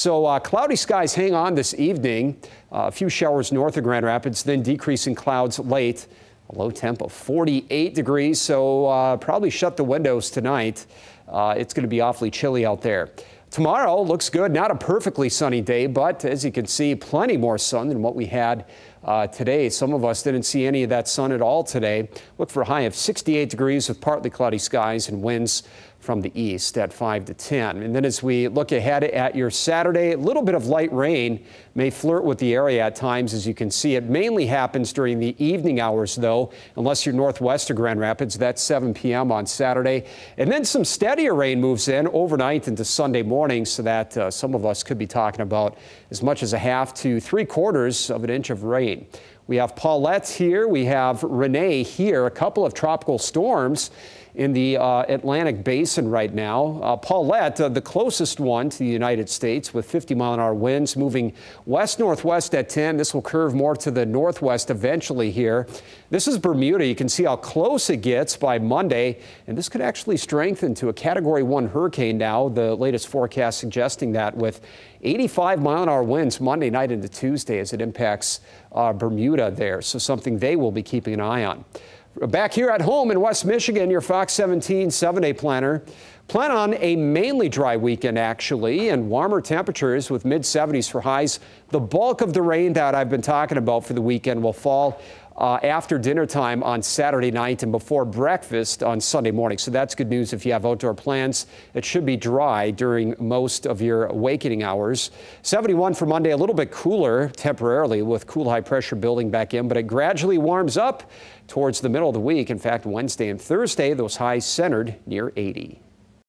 So uh, cloudy skies hang on this evening. Uh, a few showers north of Grand Rapids, then decreasing clouds late. A low temp of 48 degrees, so uh, probably shut the windows tonight. Uh, it's going to be awfully chilly out there. Tomorrow looks good. Not a perfectly sunny day, but as you can see, plenty more sun than what we had uh, today. Some of us didn't see any of that sun at all today. Look for a high of 68 degrees with partly cloudy skies and winds from the east at 5 to 10. And then as we look ahead at your Saturday, a little bit of light rain may flirt with the area at times, as you can see. It mainly happens during the evening hours, though, unless you're northwest of Grand Rapids. That's 7 p.m. on Saturday. And then some steadier rain moves in overnight into Sunday morning, so that uh, some of us could be talking about as much as a half to three quarters of an inch of rain. We have Paulette here. We have Rene here. A couple of tropical storms in the uh, Atlantic basin right now. Uh, Paulette, uh, the closest one to the United States with 50 mile an hour winds moving west northwest at 10. This will curve more to the northwest eventually here. This is Bermuda. You can see how close it gets by Monday, and this could actually strengthen to a category one hurricane now. The latest forecast suggesting that with 85 mile an hour winds Monday night into Tuesday as it impacts uh, Bermuda there. So something they will be keeping an eye on. Back here at home in West Michigan, your Fox 17 seven day planner. Plan on a mainly dry weekend, actually, and warmer temperatures with mid 70s for highs. The bulk of the rain that I've been talking about for the weekend will fall uh, after dinner time on Saturday night and before breakfast on Sunday morning. So that's good news if you have outdoor plans. It should be dry during most of your awakening hours. 71 for Monday, a little bit cooler temporarily with cool high pressure building back in, but it gradually warms up towards the middle of the week. In fact, Wednesday and Thursday, those highs centered near 80.